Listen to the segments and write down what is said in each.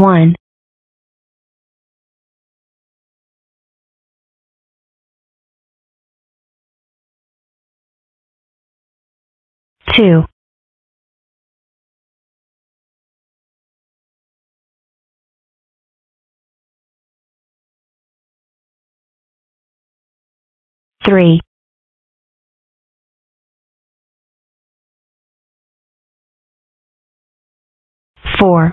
1. Two. Three. Four.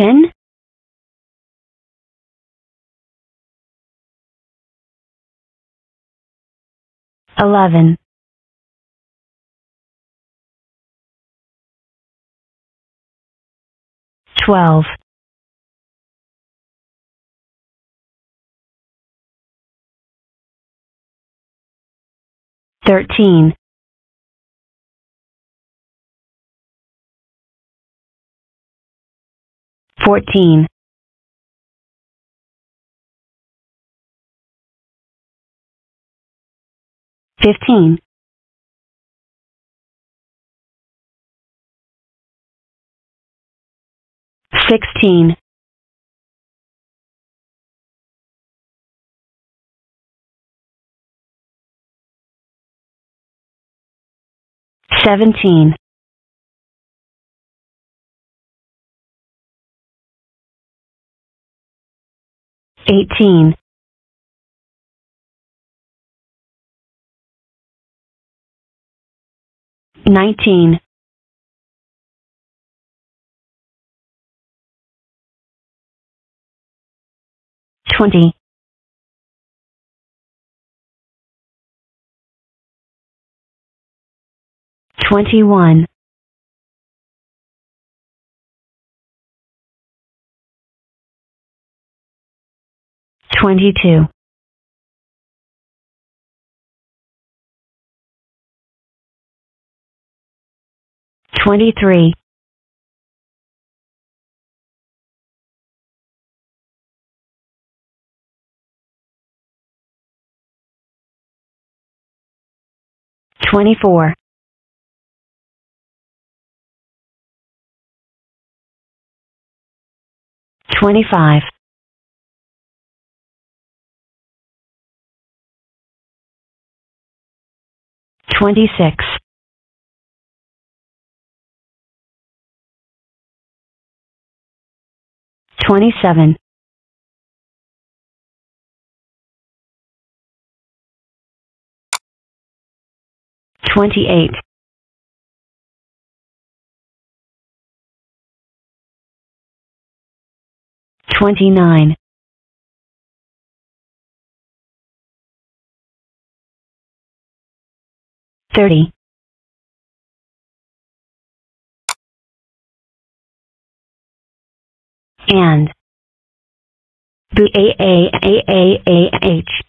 Ten? Eleven. Twelve. Thirteen. Fourteen. Fifteen. Sixteen. Seventeen. Eighteen. Nineteen. Twenty. Twenty-one. Twenty-two. Twenty-three. Twenty-four. Twenty-six. Twenty-seven. Twenty-eight. Twenty-nine. Thirty. And. B A A A A A H.